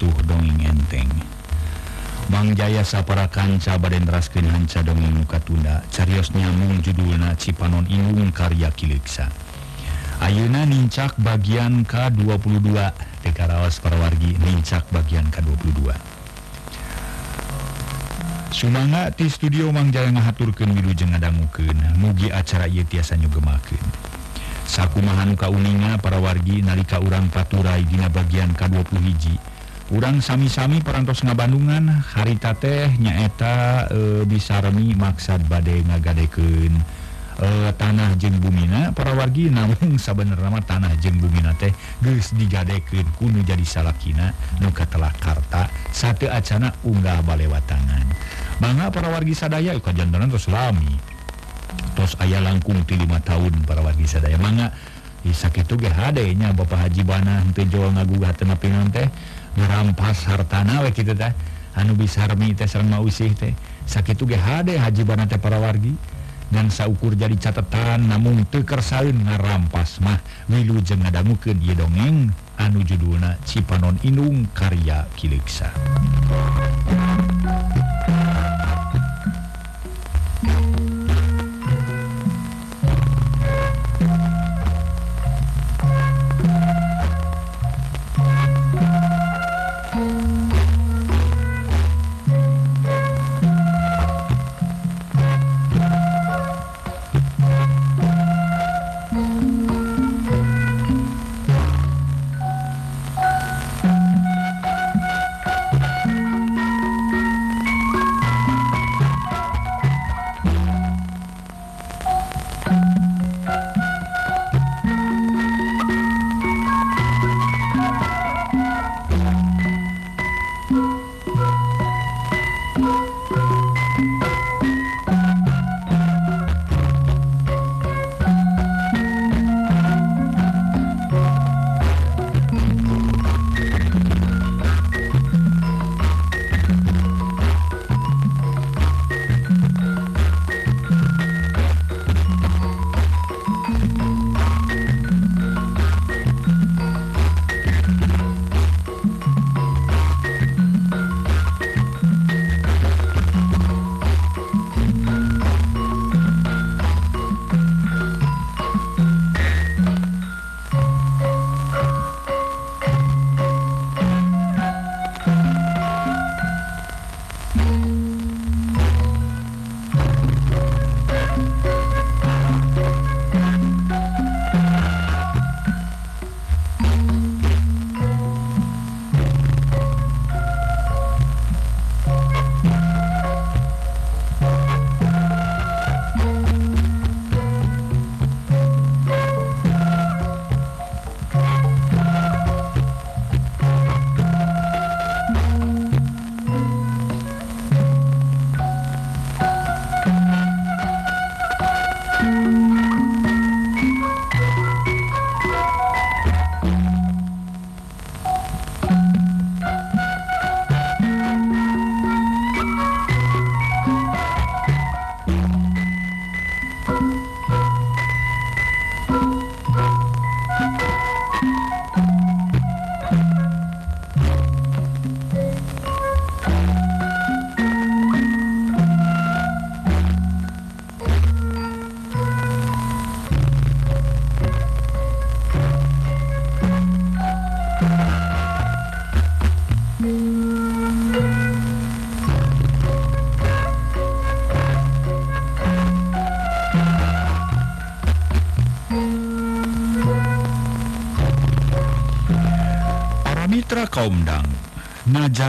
atuh dongeng enteng. Bang Jaya saparakanca baden raskin hanca dongeng muka tunda carios nyamung judulna Cipanon Inung karya Kiliksa. Ayuna nincak bagian K22 Dekarawas para wargi nincak bagian K22 Sumanga di studio Mang Jaya ngahaturkeun wilujeng ngadangukeun. Mugi acara ieu tiasa nyugemakeun. Sakumahan Kauninga para wargi nalika urang Paturai Dina bagian K20 hiji. urang sami-sami perantos ngabandungan harita teh nyaeta eh, e, bisaremi maksad badai ngagadeken e, eh, tanah jeng bumina para wargi namun sabener nama tanah jeng bumina teh geus digadeken kuno jadi salakina nuka telah karta satu acana unggah balewatangan. Mangga para wargi sadaya ka jantanan terus lami. Tos ayah langkung ti lima tahun para wargi sadaya. Mangga sakit ge GHD nya Bapak Haji Banah teu ngagugat teh. merampas hartana we gitu teh. Anu bisarmi teh sareng mausih teh. Sakitu ge hade haji bana teh para wargi. Dan saukur jadi catatan namun teu kersaeun ngarampas mah. Wilujeng ngadangukeun ieu dongeng. Anu judulna Cipanon Indung karya Kiliksa.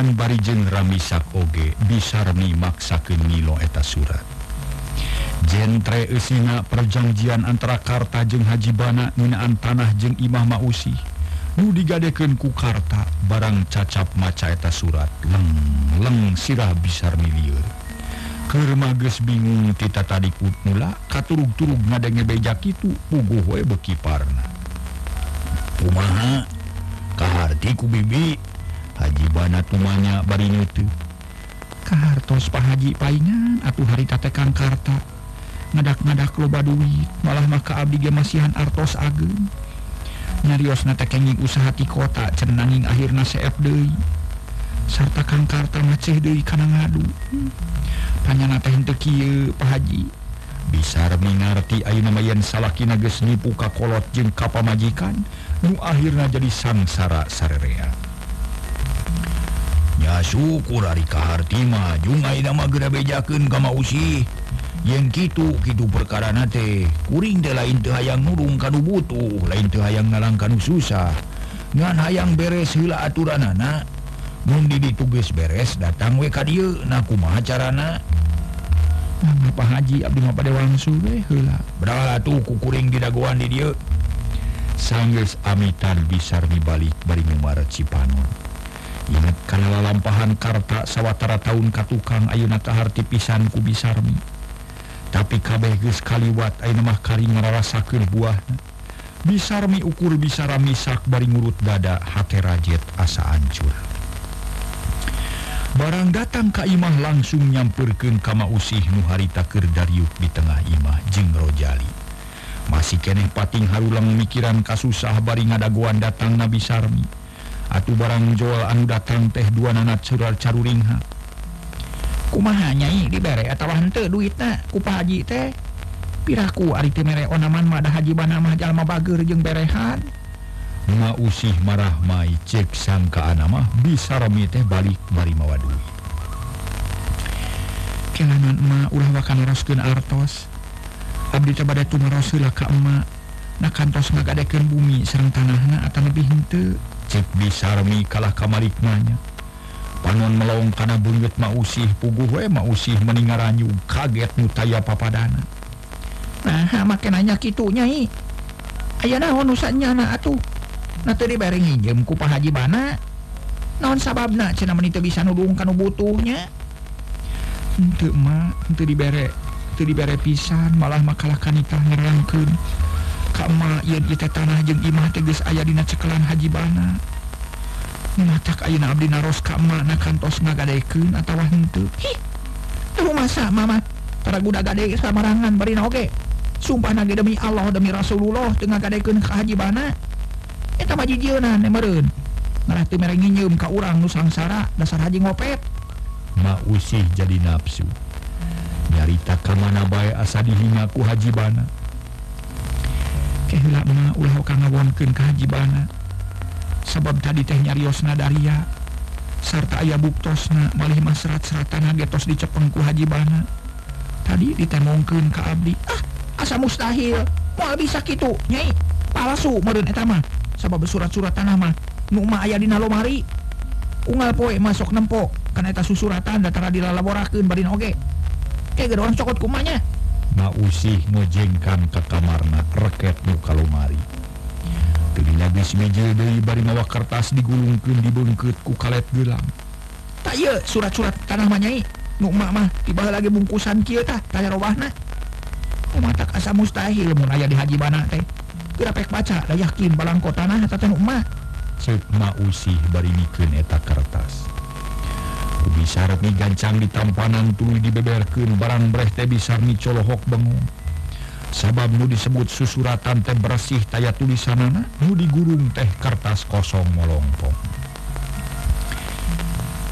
An barijen Ramisak oge maksa ke nilo eta surat. Jentre Esina perjanjian antara Karta jeung Hajibana minaan tanah jeung Imah Mausi. Nu digadeken ku Karta barang cacap maca eta surat. Leng leng sirah bisar miliur kermages bingung kita tadi put mula katurug-turug ngadenge bejak itu puguh we beki parna. Kumaha? Kahartiku bibi. Haji Bana tumanya barinyutu Kartos Pak Haji Paingan atuh hari tatekan karta. Ngadak-ngadak loba duit malah maka abdi ge masihan artos ageng. Nyarios na kenging usaha di kota cenanging akhirna seep deui. Sarta kang karta maceh deui kana ngadu. Panyana teh henteu kieu Pak Haji. Bisar mingarti ayeuna mah yen salakina geus nipu ka kolot jeung kapamajikan nu akhirna jadi sangsara sarerea. ya syukur hari kahartima Jungai nama bejaken kama usih yang gitu gitu perkara nate. Kuring de lain hayang nurung kanu butuh lain hayang ngalang kanu susah. Ngan hayang beres hila aturan anak mundi ditugas beres datang weka kumaha naku macarana Pak Haji Abdi pada wangsu heula. berala tuh kukuring di daguan di dia sanggis amitan bisa dibalik bari Maret Cipanon. ingat kalau lampahan karta sawwatara tahun Katukang Ayeuna Kaharti pisan kubisarmi tapi kabehgus kaliwat mah kari ngerasakan buah. Bisarmi ukur bisara misak bari ngurut dada hate rajet asa ancur. Barang datang Ka Imah langsung nyampurken kama usih keur dariuk di tengah Imah jengrojali masih keeh pating Harulang mikiran kasusah bari ngadaguan datang Nabi Sarmi Atuh barang jual anu datang teh dua nana curar caruringha. Kumahanyai diberre atau hante duit na kupa haji teh? Piraku ari mere onaman mah da haji bana mah jalma bageur jeung berehan. Ma usih marah mai cek sangkaan mah bisa romi teh balik bari mawa duit. Kelanan ma ulah wakan roskeun artos. Abdi coba bade tumaros heula ka emak. nah kantos nagadekan bumi serrang tanah atau lebih hente bisa Romi kalah kamarikmanya. Panon melong karena bunyut mausih puguh we mausih meningaranyu kaget mutaya papadana. Nah nanya kitunya nyai. Ayah naon usahanya na atuh? Nah tadi bareng hijem ku Haji bana. Naon sababna cina menita bisa nudung kanu butuhnya? Ente ma ente dibere ente dibere pisan malah makalah kanita ngerangkeun. Kamal yen ite tanah jeung imah teges aya dina cekelan haji hajibana mematak ayeuna abdi naros ka emak na kantos ngagadekeun atawa henteu. Hih kamu masa mama para guda gade samarangan bari oge. Sumpah nage demi Allah demi Rasulullah teu ngagadekeun ka hajibana eta mah jijieuna nemeureun ngarah teu mere nginyeum ka urang nu sangsara dasar haji ngopet. Ma usih jadi nafsu nyarita ka mana bae asa dihinga ku hajibana kehelakna ulah ka ngawonkeun kahajibana sabab tadi teh nyariosna daria sarta aya buktosna malih mah serat-seratana getos dicepeng ku hajibana tadi ditemongkeun ka abdi ah asa mustahil moal bisa kitu nyai palsu meureun eta mah. Sabab surat-surat tanah mah nu mah aya dina lomari unggal poe masuk nempo kana eta susuratan datara dilalaborakeun barin oge. Kayak gedoan cokot kumanya mausih ngojengkan ke kamarna reket muka lumari pilihnya bis meja dari bari mawa kertas digulungkan dibungkut ku kalet gelang. Tak iya surat-surat tanah manyai nuk mak mah tiba lagi bungkusan kia tah tanya robahna mata asa mustahil mun aya di haji bana teh. Kira pek baca lah yakin balang kota nah tata nuk mak seuk mausih bari mikeun eta kertas. Bisa gancang di tampanan tu dibeberkan. Barang brete bisa nih colohok bangun sababmu disebut susuratan teh bersih taya tulisan anak nu digurung teh kertas kosong molongpong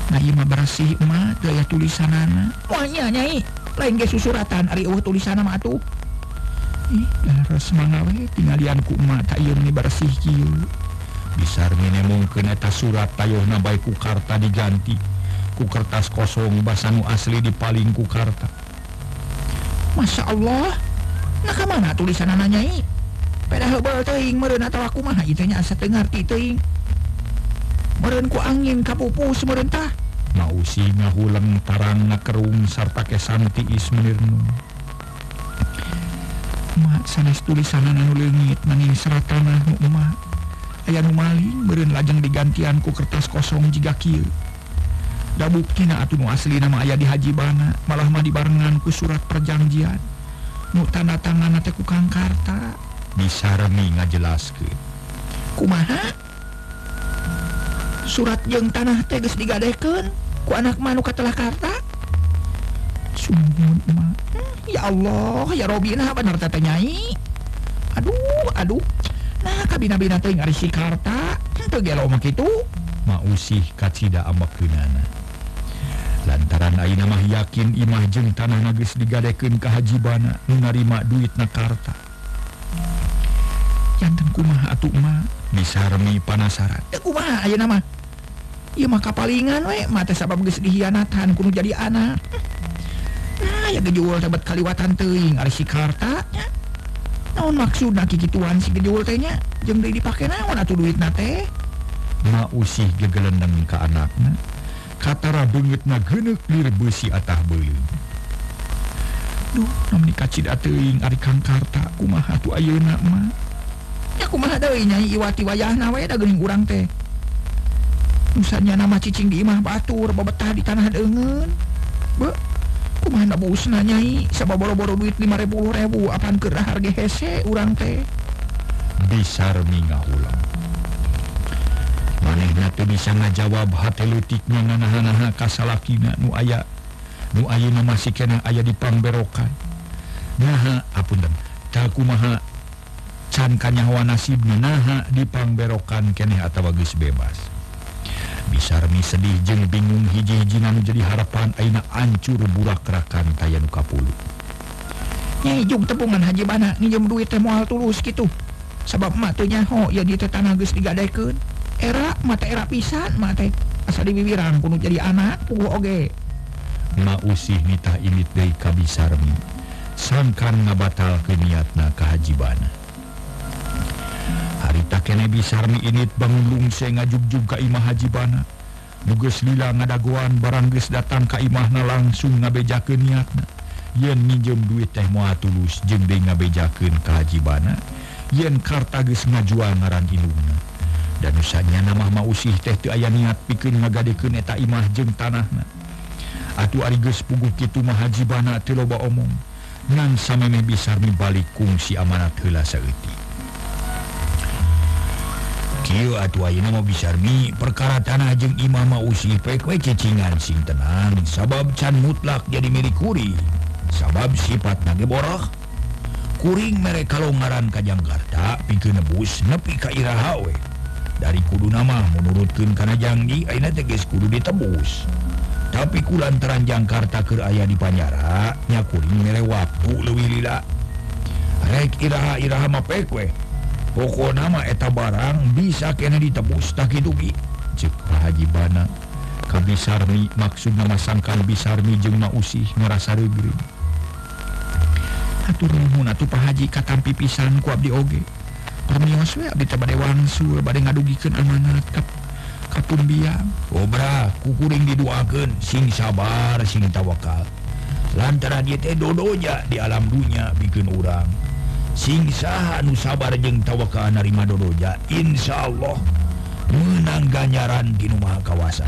Nah bersih emak gaya tulisan anak wahnya nyai. Lain ge susuratan ari eueuh tulisan mah atuh. Ih daras mangawe tinggalianku emak tayun ni bersih kieu. Bisar mungkin eta surat tayuhna baik ku karta diganti ku kertas kosong basanu asli di palingku karta. Masya Allah maka mana tulisan anaknyai aku ma merenku angin kapupus merentah mau singa hulang tarang kerung sarta kesanti Ismirnu sanes tulisanan nulengit maning seratan aya maling beren lajeng digantianku kertas kosong jika kiu dabuktina atuh nu asli nama ayah di haji bana. Malah mah dibarengan ku surat perjanjian. Nu tanda tangan teh ku Kang Karta disarami ngajelaskeun. Kumaha surat jeung tanah teh geus digadekeun? Ku anak mah nu katelah Karta sungguh mah hmm, ya Allah ya Robi nah bener teh nyai. Aduh aduh. Nah kabina-bina teh ngari si Karta hmm, teu gelo mah kitu. Mausih kacida ambak lantaran Aina mah yakin imah Imahjeng tanah nagis digadekin ke hajibana menerima duit Nakarta yantan kumah atuma disarmi panasaran. Eh, ya kumah ayo nama? Iya mah kapalingan we. Mata sabab geus dihianatan kudu jadi anak. Nah ya gejual tebat kaliwatan teuing ari si karta naon maksudna kikituan si gejul teh nya? Jeung deui dipake naon atuh duitna teh? Ma usih gegelendeng ka anakna. katara banget nageneklirbesi atah beling Karta kumaha tu ayeuna ma. Ya kumaha deui nyai iwati wayahna wae da geuning urang teh. Usahanya nama cicing di imah Batur bebetah di tanah dengan kumana bus nanyai sama boro-boro duit 50.000 apan keur harga hese urang teh? Disar minga ulang. maneh bisa ngajawab hattiknya kasalaki nu aya nu masih kena aya di pamberokan naha apun dan takku maha cankanya hawa nasib naha di pamberokan kene atau bagus bebas. Bisarmi sedih jeng bingung hiji-hijinan jadi harapan aina ancur burak rakan kaya nu kapulu. Nyejung tepungan haji bana duit teh moal tulus gitu sebab mak teu nyaho ya di teh tanah geus digadaikeun era mata era pisan mate asa di bibiran kudu jadi anak puguh oge. Ma usih nitah imit deui ka bisarmi sangkan ngabatal ke niatna kahajibana. Harita kene bisarmi init bangun se ngajugjug ka imah hajibana. Nuges lila ngadaguan barang geus datang ka imahna langsung ngabejakeun niatna. Yen minjem duit teh moal tulus jeung deui ngabejakeun ka hajibana yen karta geus ngajual ngaran ilungna. dan usahanya nama mausih teh aya niat pikir ngagadekeneta Imah jeng tanah Atuh Arigus pugu Kitu Mahajibana tiloba omong. Ngan samemeh bisarmi balik kungsi amanat hela saeti Kiyo atuh ayeuna mah bisarmi perkara tanah jeung imah mah usih poe cecingan sing tenang. Sabab can mutlak jadi milik kuri. Sabab sifat nage borah kuring mere kalau ngaran ka pikir pikeun nebus nepi ka Iraha we. dari kudu nama menurutkan karenajanggi Aina teges kudu ditebus. Tapi kulantaran Jakarta ke ayah di Panjaranya kuring mere waktu lewila pokok nama eta barang bisa kena ditebus tak dugi cekra Haji Bana. Kabisarni maksud nama sangkan bisarmi jeung Mausih ngerasa regri Atur nuhun atuh Pak Haji katampi pisan ku abdi oge. pamios we abdi teh bade wangsul bade ngadugikeun amanat ka katumbiang obra ku kuring diduakeun sing sabar sing tawakal. Lantaran ieu teh dodonya di alam dunya bikin urang. Sing saha nu sabar jeung tawakal narima dodoja insyaallah menang ganyaran di Maha kawasa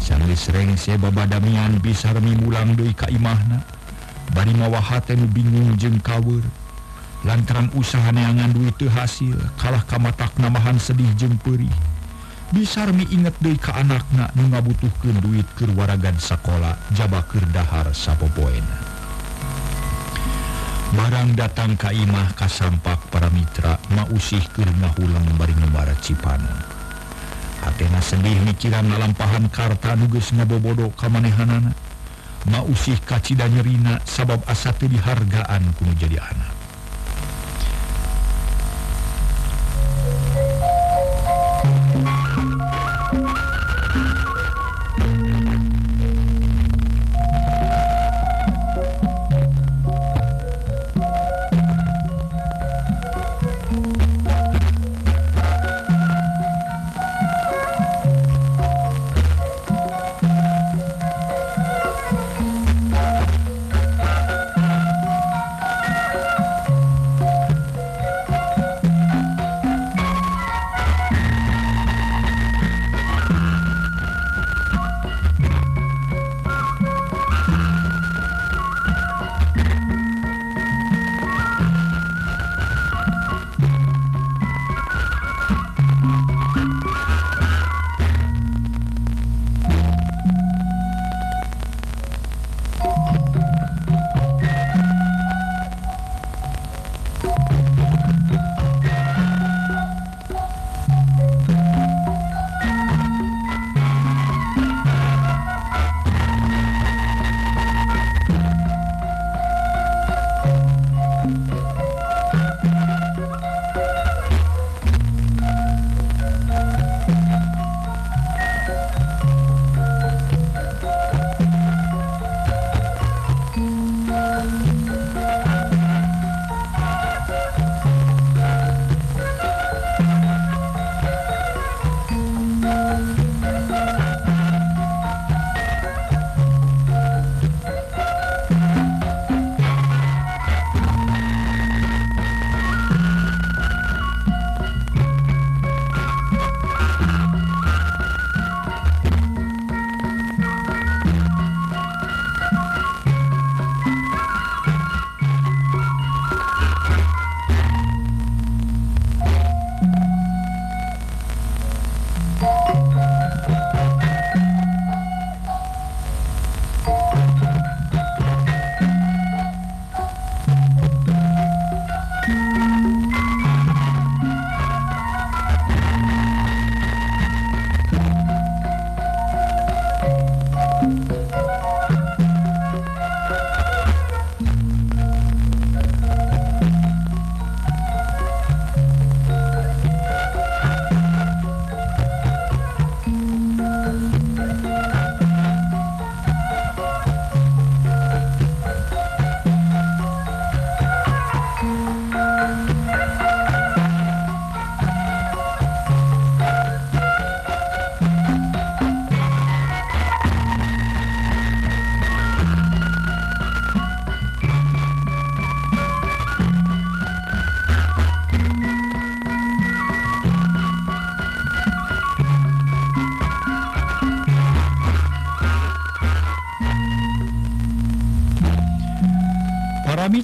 sanglis rengse babadamian bisar mimulang deui ka imahna. Bari mawa hate nu bingung jeung kaweur. lantaran usaha neangan duit itu hasil kalah kamatak namahan sedih jemperi bisarmi inget deui ke anakna nu ngabutuhkeun duit kewargan sekolah Jabakirdahar Sapopoena barang datang Kaimah kasampak para Mitra mausih kirma bari membaringbara Cipan Athena sedih mikiran ngalampahan karta nuges ngabobodo kamanehanana mausih kacita nyerina sabab asati dihargaan ku jadi anak.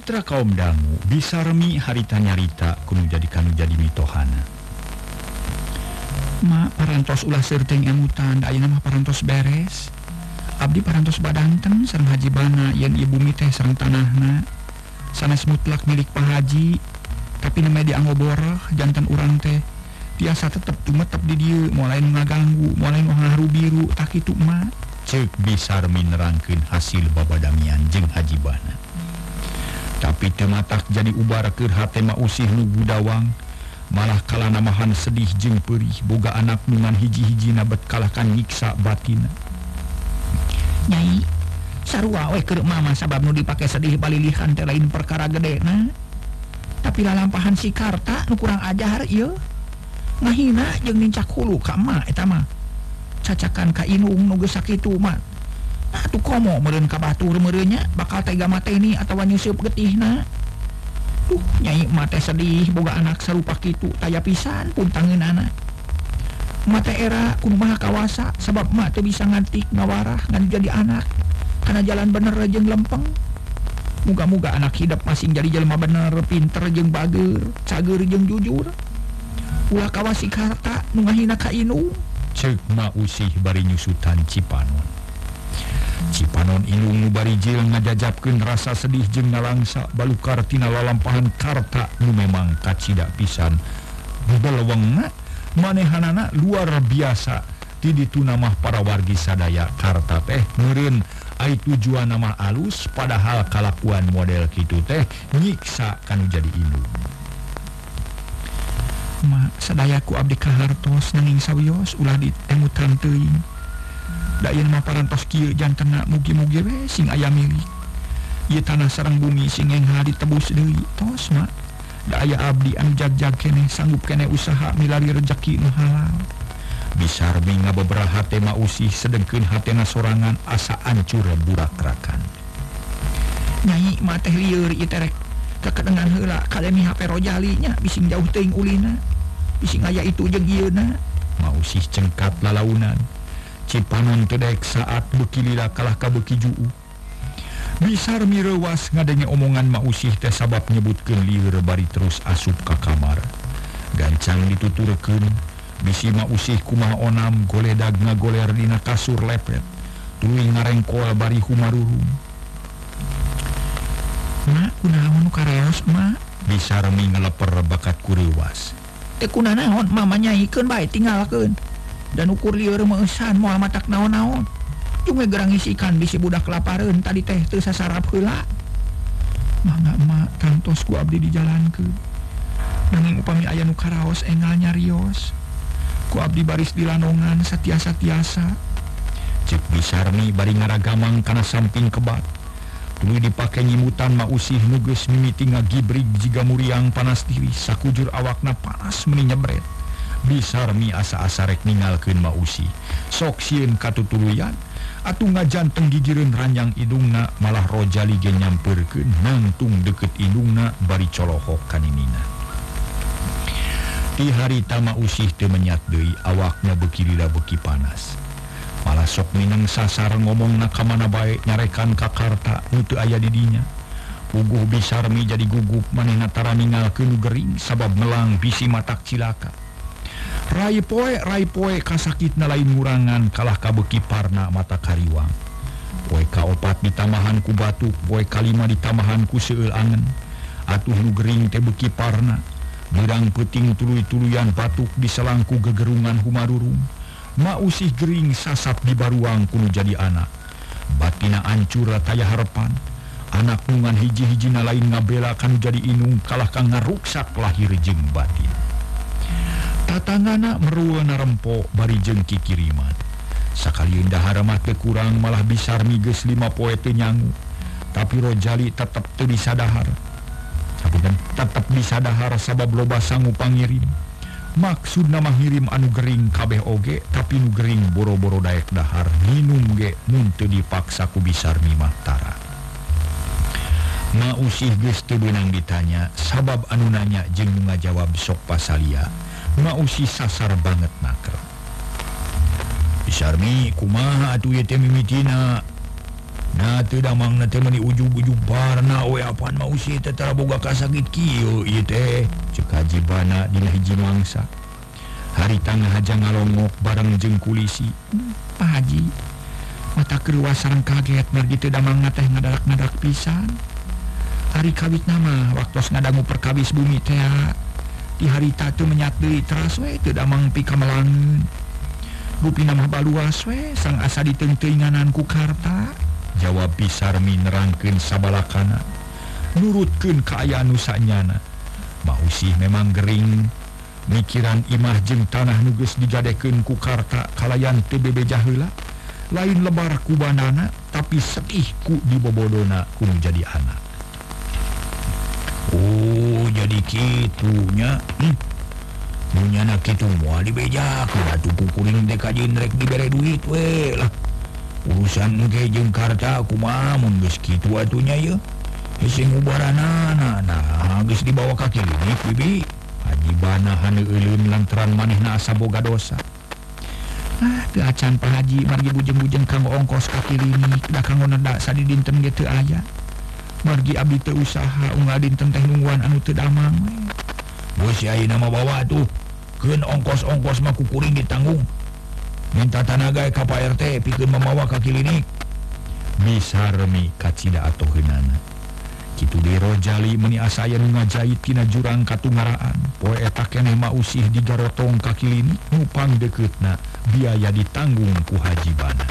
Putra kaum damu bisa remi harita nyarita kuno jadi kanu jadi mitohana. Ma parantos ulah serting ilmu tanda ayeuna mah parantos beres. Abdi parantos badanten sareng haji bana yen ibu mi teh sareng tanahna. Sanes mutlak milik Pak Haji tapi nama dianggo borah jantan urang teh biasa tetep tumetep di dieu mulai ngaganggu mulai ngaharu biru tak itu mah cek bisa remi nerangkeun hasil babadamian jeung haji bana. tapi tematak jadi ubarakirhatema usih nubudawang malah kalah namahan sedih jeng perih boga anak numan hiji-hiji nabet kalahkan nyiksa batina. Nyai sarua we ke mama sabab nu dipakai sedih balilihan teh lain perkara gede nah. Tapi lalampahan si karta nu kurang ajar iya ngahina jeung nincak hulu ka emak eta mah. Cacakan ka inung nu geus sakitu mah. tuh komo meren kabatur merenya bakal tega mateni ini atau nyusup getihna. Duh nyai mate sedih boga anak serupa kitu taya pisan pun tangan anak mata era kumaha kawasa sebab teu bisa ngantik ngawarah ngan jadi anak. Karena jalan bener jeung lempeng. Muga-muga anak hidup masing jadi jelma bener pinter jeng bager cager jeng jujur. Ulah kawasi harta nungahina kainu cek ma usih bari nyusutan cipanwa Cipanon Inung Mubarijil ngajajapkeun rasa sedih jeung nalangsa balukar tina lalampahan karta nu memang kacida pisan. Leweng manehanana luar biasa. Ti itu nama para wargi sadaya karta teh. Meureun ai tujuan nama alus padahal kalakuan model kitu teh nyiksa kanu jadi indung. Ma sadayaku Abdi Kahartos nanging sawios ulah ditemu tanteing parantos kieu kena mugi-mugi we sing aya milik ia tanah sarang bumi sing yang hari tebus Dewi Da aya Abdi anu jag-jag kene sanggup kene usaha milari rezeki nuhala Bisar nga beberapa tema usih sedengkeun hatena sorangan asa ancur burak rakan. Nyanyi mate liur heula kekedengan hela kalemi HP rojalinya bising jauh teuing ulina bising aya itu jeung ieu na. Mau sih cengkat lalaunan. cipanon Tedek saat Bukilila kalah kabuki juu. bisar mirewas ngadenge omongan mausih teh sabab nyebutkeun liur bari terus asup ka kamar. Gancang dituturkeun bisi mausih kumaha onam goledag ngagoler dina kasur lepet tuluy ngarengkoa bari humarurum ma kunaon kareos Ma? bisa remi ngeleper bakat kuriwas teh kuna naon? Mamanya ikun bae tinggalkeun. dan ukur liurmesan mual matak naon-naon. Cuma gerang isikan bisi budak kelaparan tadi teh teu sasarap heula. Mangga emak kantos ku abdi di jalan ke nanging upami ayah nu karaos engal nyarios. Ku abdi baris di lanongan setiasa-tiasa cek bisarmi bari ngaragamang kana samping kebat. Tuluy dipakai nyimutan ma usih nuges mimiti ngagibrig jiga muriang panas tiris sakujur awakna panas meni nyebret. bisarmi asa-asarek ma mausi sok sieun katutuluyan atuh ngajanteng gigireun ranjang hidungna malah rojali ge nyampeurkeun nangtung deket hidungna bari colohok kaninina. Di hari tama usih teu menyat deui awakna beki lila beki panas. Malah sok mineng sasar ngomongna ka mana bae nyarekan ka Karta nu teu aya di dinya. Uguh bisarmi jadi gugup manehna tara ningalkeun gering sabab melang bisi matak cilaka. Rai poe Rai poe kasakit na lain murangan kalah kabeki parna mata kariwang. Poe kaopat ditamahanku batu poe kalima ditamahanku seul angen. Atuh nu gering teh beki parna birang puting tuluy-tuluyan batuk diselangku gegerungan humarurung. Ma usih gering sasap di baruang kuno jadi anak. Batina ancur taya harepan. Anak nungan hiji-hijina lain ngabela kan jadi inung kalah kang ngaruksak lahir jeung batin. tatangana meruanarempok bari jengki kiriman. Sakali Indaharmat kekurang malah bisar miges 5 poete nyangu. Tapi Rojali tetap bisa dahar. tapi dan tetap disadahar sabab loba sangu pangirim. Maksud nama hirim anu Gering kabeh oge tapi nu Gering boro-boro Dayek Dahar minum ge munt dipaksaku bisar Mimatara mausih Gustu benang ditanya sabab anu nanya? Jeng ngajawab sok pasalia mausi sasar banget naker Bisarmi kumaha atuh ieu teh mimitina? Na teu damang na teh ujug-ujug barna we apan mausi teh tara boga kasakit kieu ieu teh. Ceuk hajibana dina hiji mangsa. Hari tangga aja ngalongok bareng jeng kulisi. Pak Haji mata keluasan kaget mergi damang teh ngadarak-ngadarak pisan. hari kawit nama. Waktu nadagu perkawis bumi T di hari tatu menyatu teraswe tidak mampi Kamelang Rupi nama baluaswe sang asa ditenteinganan kukarta jawab pisar nerangken sabalakana. Nurutken keayaan nusanyana mauih memang Gering. Mikiran Imah jeng tanah nugus dijadeken kukarta kalayan TBB Jahila lain lebar kubanana tapi sedihku dibobodona kuno jadi anak. Oh jadi gitunya hmm. punya anak itu mau dibeja kukuring DKjrek diberre duit we lah. Urusan kejeng karta aku mamun beski atunya ye ising ubaran anak habis dibawa kaki ini Bibi. Hajibanahan ilun lantaran manehna nasa boga dosa. Ah keacan pengaji margi bujeng-bujeng kanggo ongkos kaki ini dah kanggo nenda sadi dinten gitu aya. margi Abdi te usaha nga dinten teh nungguan anu tedamang nama bawa tuh. Ke ongkos-ongkos maku kuring ditanggung minta tanaga KPRT pikir memawa kaki ini bisa remi kacita atau hinana gitu dirojali nu ngajahit kina jurang katungaraan poe etak nema usih digarotong kaki klinik. Nupang deketna biaya ditanggung ku hajibana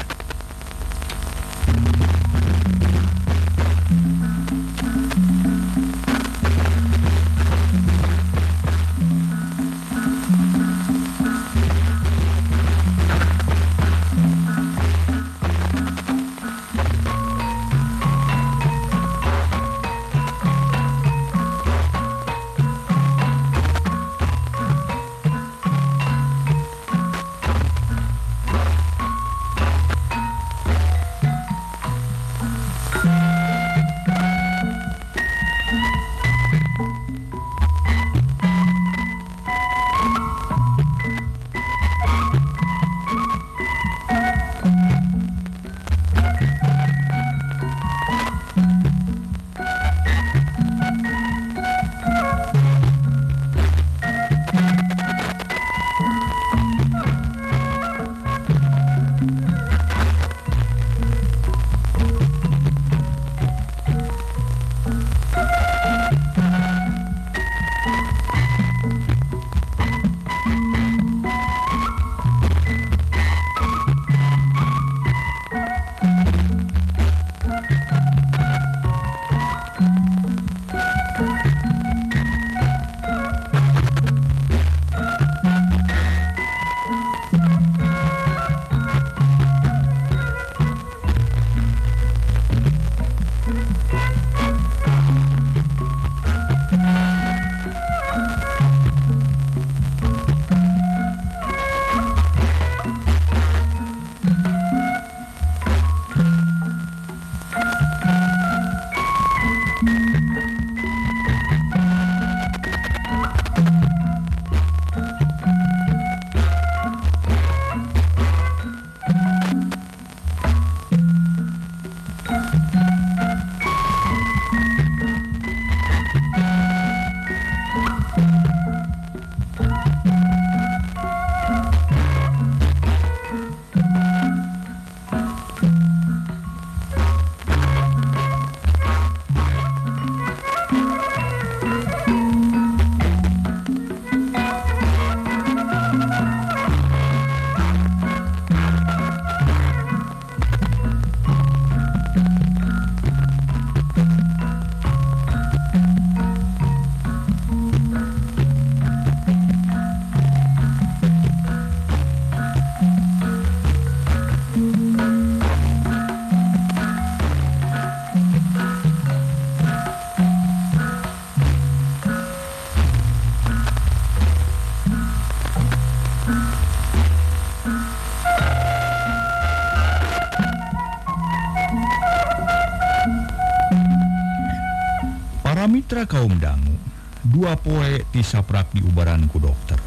Kaum dangu dua poe tisaprak diubaranku dokter.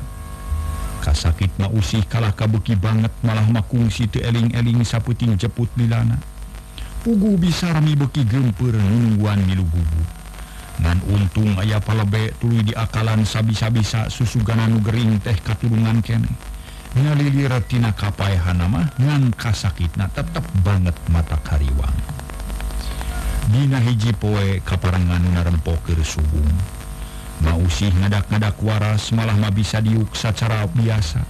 Kasakit na usih kalah kabuki banget malah makung situ eling-eling saputing jeput milana. Ugu bisa mibuki gempur nungguan milugubu. Ngan untung ayah palebe tuluy diakalan sabi-sabisa susugananu gering teh katurungan kene. Nyaliliratina kapayahana mah ngan kasakitna tetep banget mata kariwang. Dina hiji poe kaparangan narempo ke subung mauih ngadak-ngadak waras malah mah bisa diuk secara biasa.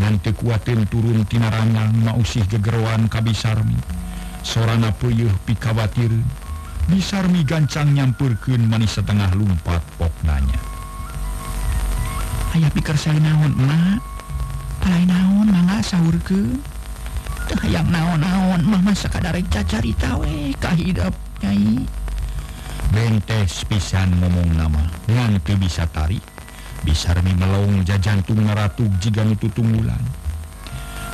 Nanti kuatin turun tinarangang mau sih gegeroan kabisarmi. Sorana puyuh pikawatir bisarmi gancang nyampurkeun manis setengah lumpat poknanya. Ayah pikir saya naon emak Palai naon mangga sahur ke hayang naon-naon mah sekadar cacari tawe we kahidap nyai. Bentes pisan ngomong nama. Ke bisa tari bisa Remi melong jajantung naratu jika nututung bulan.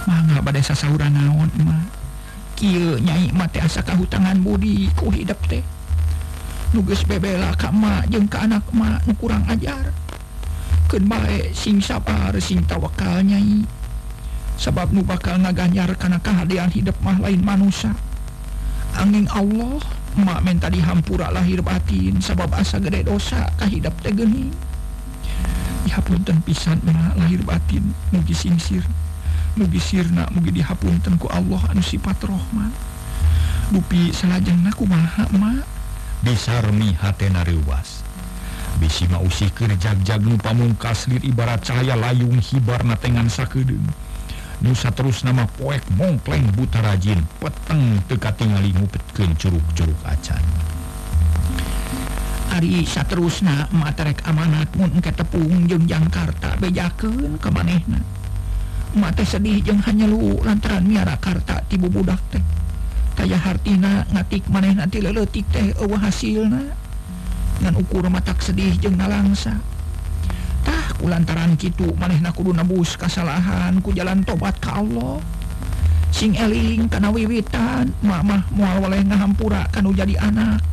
Mangga pada sasauran naon mah kieu nyai mate asa kahutangan budi ku hidup teh. Nuges bebela ka mak jeung ka anak mak nu kurang ajar. Keun bae sing sabar sing tawakal nyai. Sabab nu bakal ngaganyar kana kahadean hidup mah lain manusia angin Allah mak minta dihampura lahir batin sabab asa gede dosa kahidap teh Ya dihapunten pisan mena lahir batin mugi singsir. Mugi sirna mugi dihapunten ku Allah anu sifat rohman. Dupi salajengna kumaha mak? disarmi hatena riwas bisi ma usikeun jagjag nu pamungkas lir ibarat cahaya layung hibarna tengan sakedeung Nusa terus nama poek mongkleng buta rajin peteng teka tinggali ngupetkan curug-curug acan. Ari saterusna materek amanat mun ke tepung jeung Jakarta bejakeun ke manehna mate sedih jeung hanya lu lantaran miara karta tibu budak teh. Kaya hartina ngatik manehna ti leutik teh eueuh hasilna. Ngan ukur matak sedih jeung nalangsa. ulantaran Kitu manehna kudu nebus kasalahan ku jalan tobat ka Allah. Sing eling kana wiwitan mamah moal waleh ngahampura kanu jadi anak.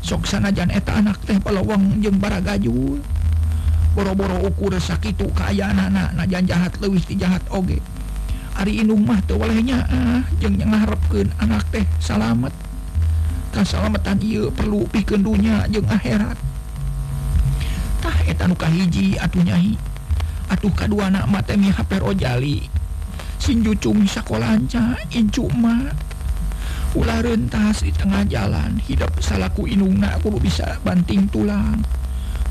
Sok sanajan eta anak teh pelawang jeung baragajul boro-boro ukur sakitu kaayaan anak najan jahat lewis di jahat oge. Ari inung mah teu olehnya ah jeung ngaharepkeun anak teh salamet. Kasalametan ieu perlu pikeun dunya jeung akhirat. Eta nu kahiji atuh kedua anak matemi HPjali sinjucung incu Incuma ulah rentas di tengah jalan hidup salahku inungna kudu bisa banting tulang.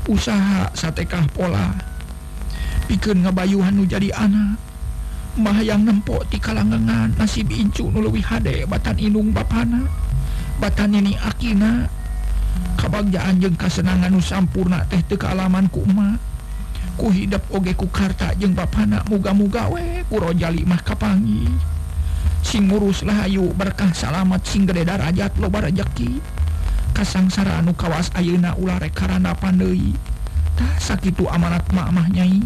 Usaha satekah pola. Pikeun ngabayuhan nu jadi anak. Mah yang nempok di kalangan nasib Incu nu leuwih hade batan Inung Bapana. Batan ini Akina. kabagjaan jeung kasenangan nu sampurna teh kaalaman ku kuma ku hidep oge ku karta jeung bapana muga-muga we kurojali mah kapangi. Sing nguruslah Ayu berkah salamet sing gede darajat loba rejeki. Kasangsara anu kawas ayeuna ulah rek karana pandeui tah sakitu amanat mamah nyai.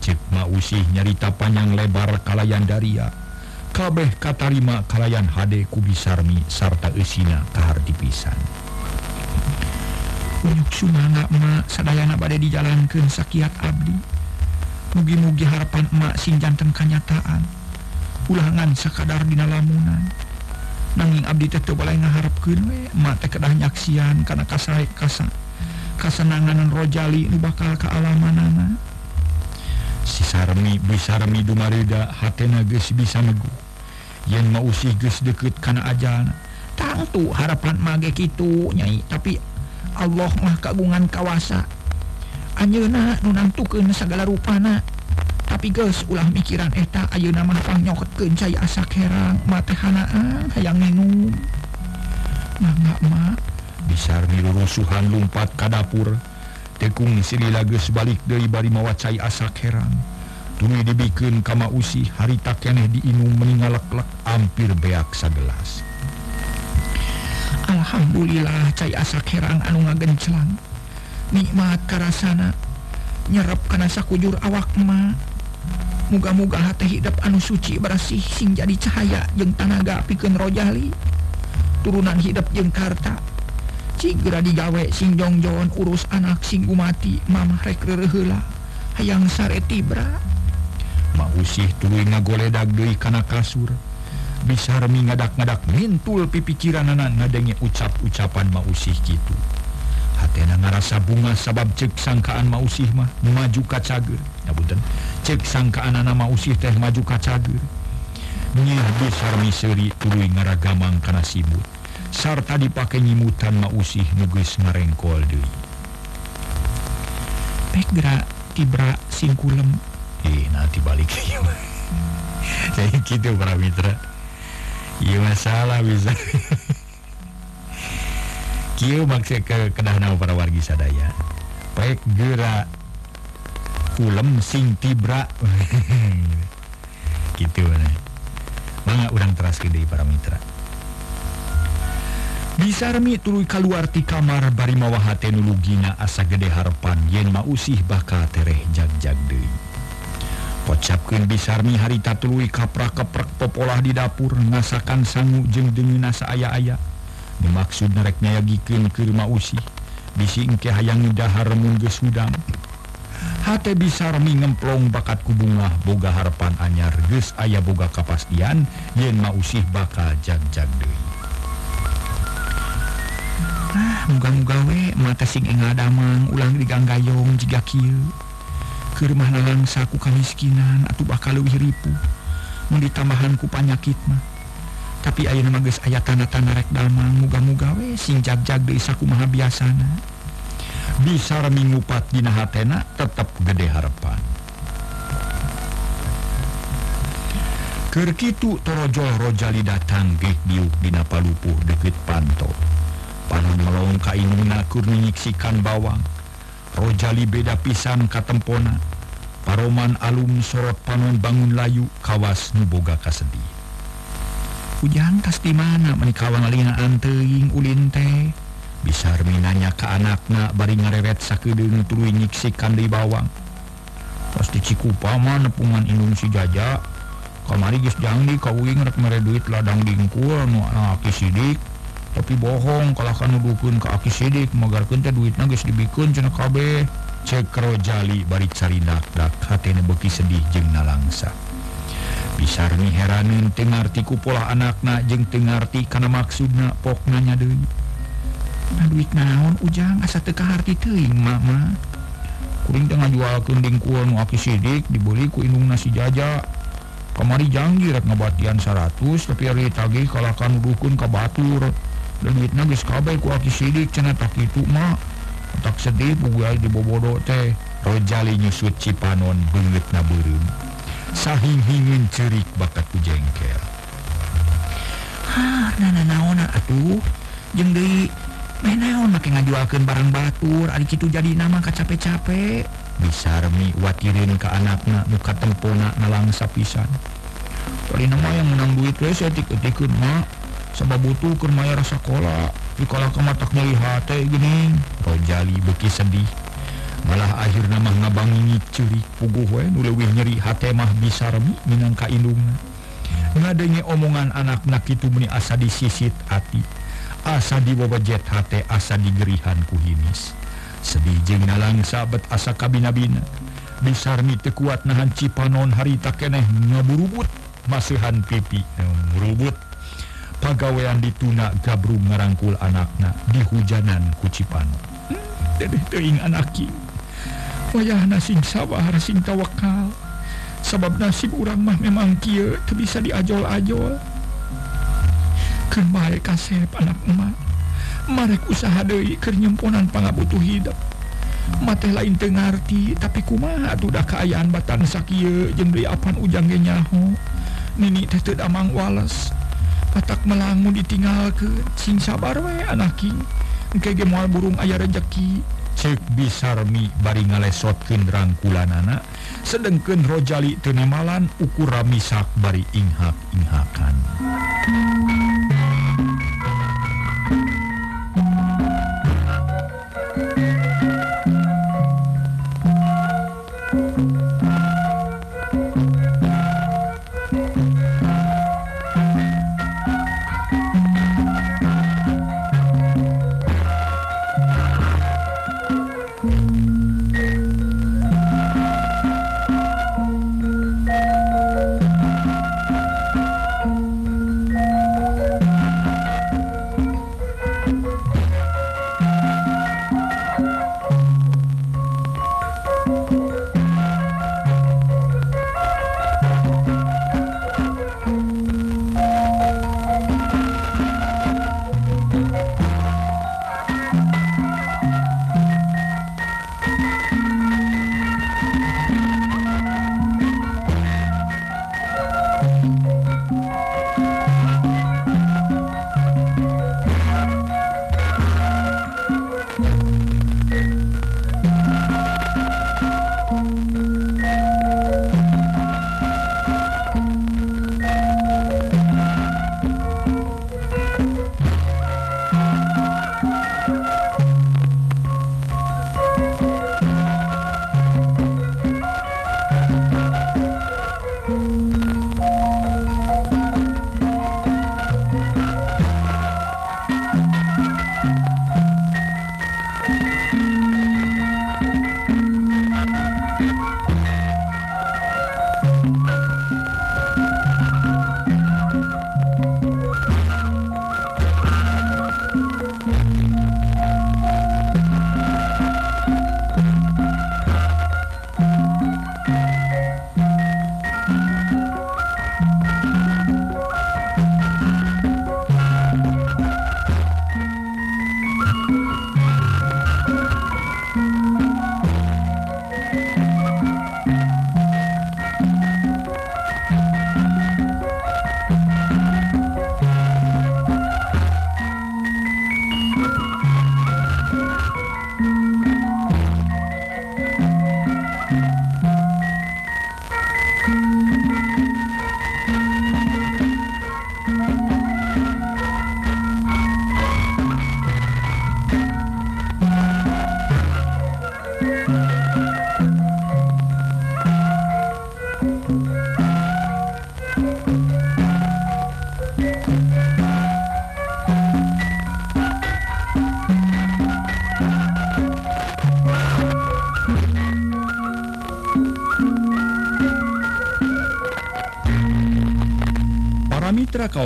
Cek ma usih nyarita panjang lebar kalayan daria. Kabeh katarima kalayan hade ku bisarmi sarta eusina kahar dipisan. Unyuk sumangga emak sadayana bade dijalankan sakiat Abdi. Mugi-mugi harapan emak sinjantan kanyataan ulangan sekadar dina lamunan nanging Abdi teh teu boleh ngaharepkeun we emak teh kedah nyaksian kana kasai kasa kasenanganan rojali nu bakal kaalamanana si sarmi bisa remi dumarida hatena geus bisa negu. Yen mau usih geus deket kana ajalna tangtu harapan mage kitu nyai. Tapi Allah mah kagungan kawasa. Anyeuna nunantukeun sagala rupana. Tapi geus ulah mikiran eta ayeuna mah pangnyoket cai asa kerang mate hanaan hayang minum. Mangga mah bisar mirusuhan lumpat ka dapur tekung silila geus balik deui bari mawa cai asa kerang tuluy dibikeun kama usih harita keneh diinum meningalek-lek ampir beak sagelas. Alhamdulillah cai asa heran anu ngagencelang nikmat karasana nyerap sakujur awak awakma muga-muga hati hidup anu suci bersih sing jadi cahaya jeng tanaga pikeun rojali turunan hidup jeng karta. Cigra digawe sing jongjon urus anak sing mati mamah rek heula hayang sare tibra. Mau usih tuluy ngagoledag deui kana kasur. bisarmi ngadak-ngadak mintul pipikiran anak ngadenge ucap-ucapan mausih gitu. Hatena ngarasa bunga sabab cek sangkaan mausih mah maju kacager ya punten cek sangkaan anak mausih teh maju kacager Nyih bisarmi seuri tuluy ngaragamang kana sibut sarta dipakai nyimutan mausih nugus ngarengkol deui. Pek gerak tibra singkulem. Eh nanti balik saya gitu para mitra. masalah bisa kedah para wargi sadaya. Baik gerak kulem sing tibra. Gitu Mangga urang teras gede para mitra. Bisa remi tuluy keluar ti kamar bari mawa hate nulugina asa gede harapan yen mausih bakal tereh jag-jag deui. kocapkan bisarmi harita tuluy kaprak-keprek popolah di dapur ngasakan sangu jeng deng nasa aya-aya dimaksud nereknya yagikin ke rumah usi bisingke hayang dahar munggis hudang. Hate bisarmi ngemplong bakat kubungah boga harapan anyar geus aya boga kapastian yen mausih bakal jag-jag deui. Ah, muga-muga we mata sing enggal damang ulang diganggayong jiga kieu. kemah lelang saku kamiskinan atau bakal lebih ditambahan ku panyakit mah tapi Ayu Mages ayat tanda-tana rek Dalman muga-mugawe sing jagjag desaku maha biasana bisa minggupat Dina hatena tetap gede harepan Kerkitu torojol rojali datang gek diuk dina palupuh deket panto. Panolong kainuna kur nyiksikan bawang. Rojali beda pisan katempona. Paroman alum sorot panon bangun layu kawas nuboga kasedi. Hujan kas di mana menikawang lingaan teuing ulin teh. bisa minanya ke anakna bari ngareret sakedeung tuluy nyiksikan deui bawang. Pas dicikupa mah nepungan indung si jaja. Kamari geus jangdi kauing rek mere duit ladang dingkul nu aki sidik. Tapi bohong kalahkan nuduhkeun ka aki sidik magarkeun teh duitna geus dibikeun cenah kabeh. cekrojali bari Carinakkhatinebeki sedih jeng nalangsa. Pisarni heranin Tengartiku pola anakna jeng Tengarti karena maksudna poknanya De duit naon ujang? Asa tekahati teing Mama? Kuring tengah jual kending kuon aki sidik dibeli ku indung nasi jaja. Kamari janji rek ngebatian 100 tapi hari tagih kalahkan dukun ke batur. Dan duitnya geus kabeh ku aki sidik cenah tak itu mah tak sedih dibobodo teh. Rojali nyusut Cipanon beungeut na beureum sahing hingin cerik bakatku jengkel. Ha nana naon atuh. Jeung deui meneon make ngajualkeun barang batur. Ari kitu jadi nama kacape-cape bisa remi watirin ke anakna muka tempona nalangsa pisan. Kali nama yang menang duit we saya tik-tikeun mak. Sabab butuh keur maya rasa kolak. kalau kematnya hate gini. Rojali beki sedih. Malah akhir nama ngabangi ciri puguh we. Lebih nyeri hatmah bisa remi minangka indung. Ngadenge omongan anak-anak itu meni asa disisit hati. Asa dibobajet hati asa digerihan kuhinis sedih jeng nalang sahabat asa kabinabina bisarmi tekuat nahan cipanon hari tak keneh ngaburubut. Masihan pipi ngaburubut. pagawean dituna gabru ngarangkul anakna di hujanan kucipan. Dedeh teuing anaki. Wayah nasing sabar sing tawakal. Sabab nasib urang mah memang kieu teu bisa diajol-ajol. Keur bae kasep anak emak. Marek usaha deui keur nyemponan pangabutuh hidup. Mate lain teu ngarti tapi kumaha atuh da kaayaan batan sakieu jeung deui apan ujang ge nyaho. Nini teh teu damang wales. katak melanggu ditinggal ke sing sabar we anakki ge mual burung ayah rejeki. Cek bisarmi bari ngalesotkeun rangkulanana sedengkeun rojali teu nemalan ukur ramisak bari inghak-inghakan.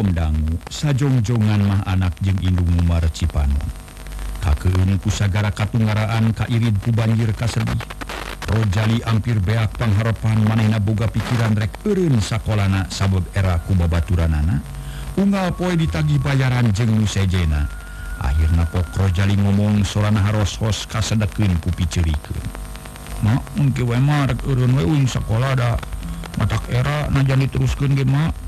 Dongdanggu sajongjongan mah anak jeung Indung Umar Cipanon kakeun kusagara katunggaraan kairid ku banjir kasebi Rojali ampir beak pangharepan manehna boga pikiran rek eureun sakolana sabab era kubabaturanana unggal poe ditagih bayaran jeung nu sejena. Akhirna pok Rojali ngomong sorana haros-hos kasedekeun ku piceurikeun Mak mungkin we mah rek eureun we uing sakola da. Matak era najan diteruskeun ge mak.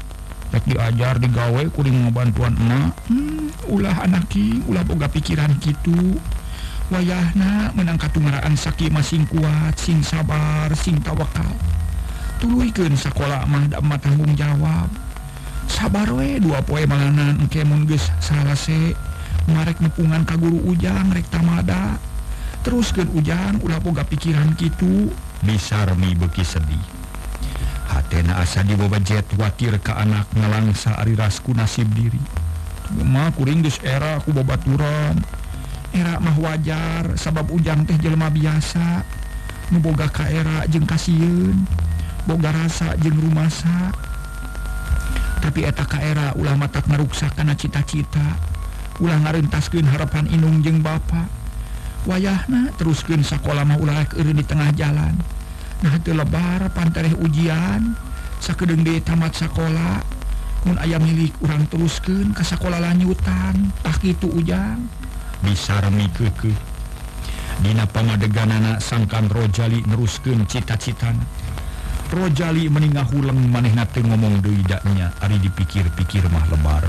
diajar digawe kuring bantuan hmm, ulah anaki ulah boga pikiran gitu wayahna menangkat tungaraan Saki masing kuat sing sabar sing tawakal. Tuluken sekolah mah tanggung jawab. Sabar we dua poe malanan engkemun ge salahse marek nepungan kaguru ujang rek tamada. Teruskeun ujang ulah boga pikiran gitu bisarmi beki sedih. Atena asa dibobajet watir ke anak ngalangsa Ari rasku nasib diri. Ma kuring geus era ku babaturan era mah wajar sabab ujang teh jelema biasa. Nu boga ka era jeung kasieun boga rasa jeung rumasa. Tapi eta ka era ulah matak ngaruksa kana cita-cita. Ulah ngarentaskeun harapan inung jeung bapa. Wayahna teruskeun sakola mah ulah di tengah jalan. nah lebar pantareh ujian. Sakedeng di tamat sekolah mun ayam milik orang teruskeun ke sekolah lanjutan tak itu ujang. Disarami keke Dina pamadegan anak sangkan Rojali nerusken cita-citan. Rojali meninggal hulang manehna ngomong deidaknya Ari dipikir-pikir mah lebar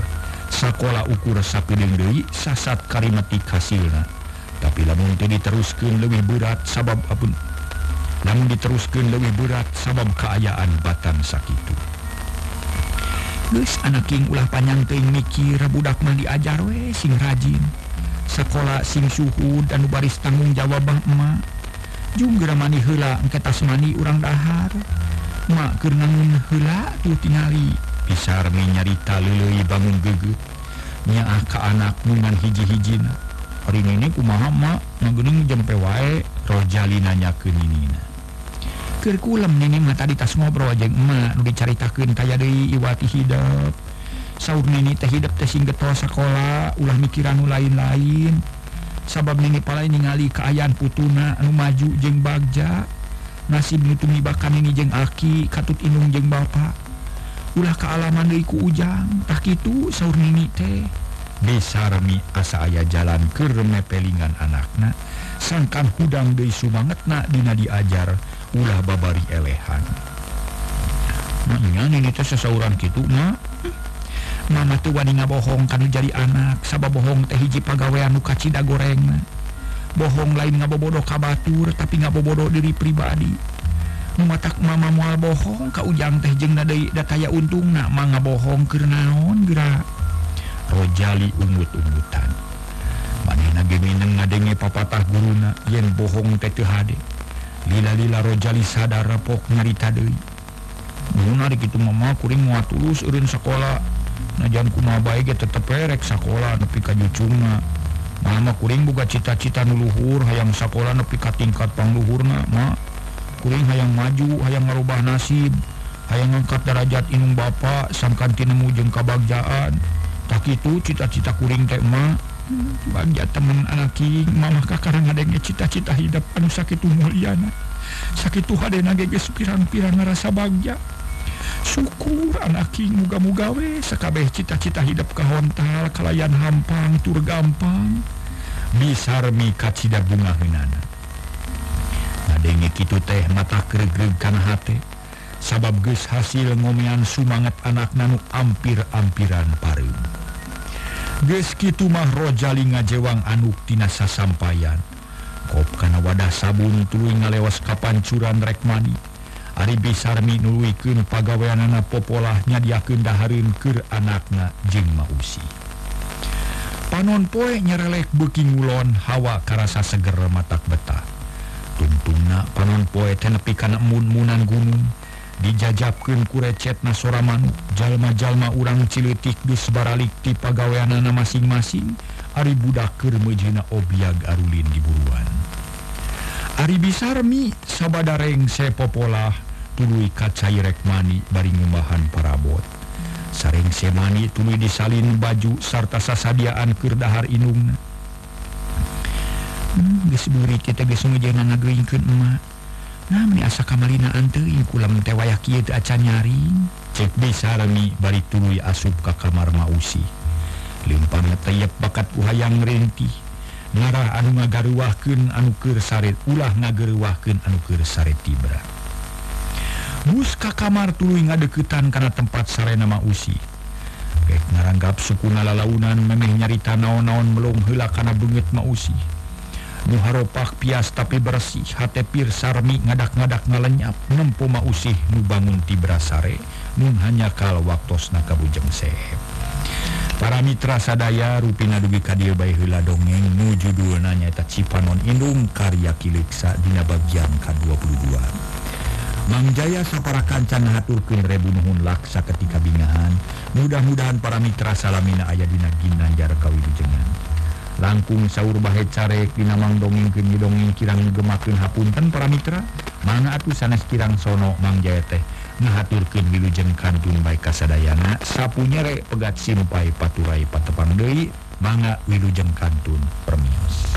sekolah ukur sapideng Dewi sasat karimatik hasilna tapi lamun teu diteruskeun lebih berat sabab apun. namun diteruskan lebih berat sabab keayaan batan sakit Luis anaking ulah panjang ting mikir budak mah diajar we sing rajin. Sekolah sing suhu dan baris tanggung jawab Bangma juga mani hela ke Tasmani urang dahar. Mak kerenangun hela tuh tinggali. Pisar nyarita lele bangun gege nya ka anak dengan hiji-hijina. Hari ini kumaha mak mengening jempe wae rojalina ninina. kulam Nini mata ditas ngobrol ajama dicaritakan kay dari Iwati hidup sauur Nini teh hidup teh sing getol sekolah ulah mikiran lain-lain. Sabab Nini pala ningali keayaan putuna anu maju jeng Bagja. Nasib nutumi bakal ini jeng aki katut inung jeng Bapak ulah kealaman dariku ujang. Tak itu sauur Nini teh. Desarmi asa ayah jalan ke reme pelingan anakna. Sangkan hudang dari Sumangetna Dina diajar. ulah babari elehan. Itu sesauran gitu mah Mama tuh waninga bohong kan jadi anak. Sabah bohong teh hiji pagaweian mukacita goreng bohong lain ngabobodoh kabatur tapi ngabobodoh diri pribadi. Mematak mama mual bohong kau ujang teh jeng nadai dataya untung nak manga bohong kernaon gerak rojali umut-umutan manehna gemineng ngadenge papatah guruna yen bohong teh teu hade. Lila-lila Rojali sadar rapok nyarita ari kitu mah mama kuring moal tulus urun sekolah kumaha kuma baik tetep perek sekolah nepi ka jucungna mama kuring buka cita-cita nuluhur hayang sekolah nepi ka tingkat pangluhurna ma kuring hayang maju hayang ngarubah nasib hayang ngangkat derajat inung bapak sangkan tinemu jeung kabagjaan. Tak itu cita-cita kuring teh ma bagja temen anakki mama kakarang ngadenge cita-cita hidup anu sakit muliana sakit hadena geges pirang-piran ngerasa bagja syukur anakki muga-mugawe sekabeh cita-cita hidup kehontal kelayan hampang tur gampang. Bisarmi kacita bunga Hinana adenge gitu teh mata kregreg kana hate sabab geus hasil ngomean sumangat anak Nanu ampir-ampiran Paru geskitu mahrojaali ngajewang anuk tinasa sasampaian. Kop kana wadah sabun tulu ngalewas kapancuran rekmani Ari Besarmi nuwiken pagaweanana popolahnya diaken daharin ke anaknya jeng mausi. Panon poe nyerelek beking ngulon hawa karasa seger matak betah tuntunna panon poe tenepi kana mun-munan gunung. dijajabkan kurecet nasoraman jalma-jalma urang ciletik disbaralik di pagaweanana masing-masing. Ari Budakir mejena obyag Arulin di buruan. Ari Bisarmi sabadareng sepopolah tului kacai rekmani bari ngumbahan parabot. Saring semani tului disalin baju sarta sasadiaan kerdahar inung. Hmm, Gesburi kita gesung jangan ngagringkan emak. asa kamalina teing kulam tewaya aca nyaring cek besarani bari tuluy asup ka kamar mausi limpana tayep bakat uhayang renti. Ngarah anu ngagaruahkeun anu keur saret ulah ngageruwahkeun anu keur saret tibra. Bus ka kamar tuluy ngadeukeutan kana tempat sarena mausi rek ngaranggap sukuna lalaunan memeh nyarita naon-naon melong heula kana beungeut mausi muharooah pias tapi bersih. Hpir Sarmi ngadak-ngadak ngalenyap. Nempuma usih nubangun Tibasare nun hanya kalau waktu nakabujeng sehep. Para Mitra sadaya rupina dugi Kadir heula dongeng nu judulna nyaeta Cipanon Indung karya Kiliksa Dina bagian ka-22 Mang Jaya sapara kancan rebu nuhun laksa ketika bingahan. Mudah-mudahan para Mitra Salamina aya dina Ginanjar kawilujengan. langkung sauur Bahe Carek Pinamang dongeng ke dongeng kirang gemakin Hapunten para Mitra. Mana atuh sanes kirang sono Mang teh? Ngahaturkan wilujeng kantun baik kasadayana. Sapunya rek pegat simpai paturai patepang Dei manga wilujeng Kantun permios.